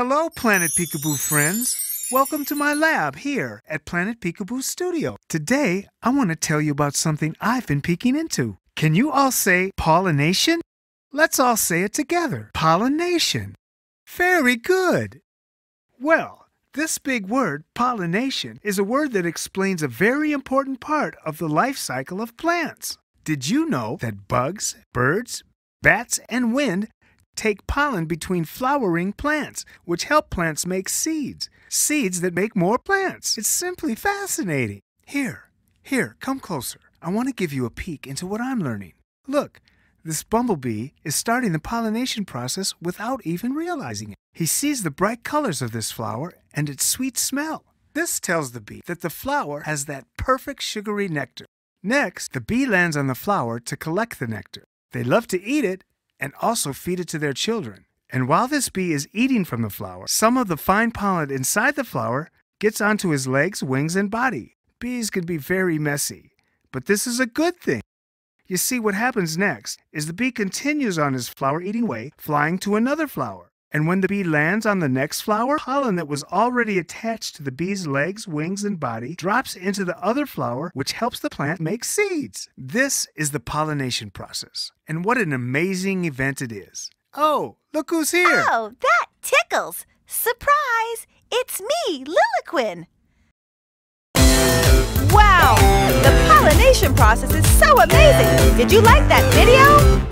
Hello, Planet Peekaboo friends. Welcome to my lab here at Planet Peekaboo Studio. Today, I want to tell you about something I've been peeking into. Can you all say pollination? Let's all say it together. Pollination. Very good. Well, this big word, pollination, is a word that explains a very important part of the life cycle of plants. Did you know that bugs, birds, bats, and wind take pollen between flowering plants, which help plants make seeds? Seeds that make more plants. It's simply fascinating. Here, here, come closer. I want to give you a peek into what I'm learning. Look, this bumblebee is starting the pollination process without even realizing it. He sees the bright colors of this flower and its sweet smell. This tells the bee that the flower has that perfect sugary nectar. Next, the bee lands on the flower to collect the nectar. They love to eat it and also feed it to their children. And while this bee is eating from the flower, some of the fine pollen inside the flower gets onto his legs, wings, and body. Bees can be very messy, but this is a good thing. You see, what happens next is the bee continues on his flower eating way, flying to another flower. And when the bee lands on the next flower, pollen that was already attached to the bee's legs, wings, and body drops into the other flower, which helps the plant make seeds. This is the pollination process. And what an amazing event it is. Oh, look who's here! Oh, that tickles! Surprise! It's me, Lillaquin! Wow! The pollination process is so amazing! Did you like that video?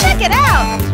Check it out!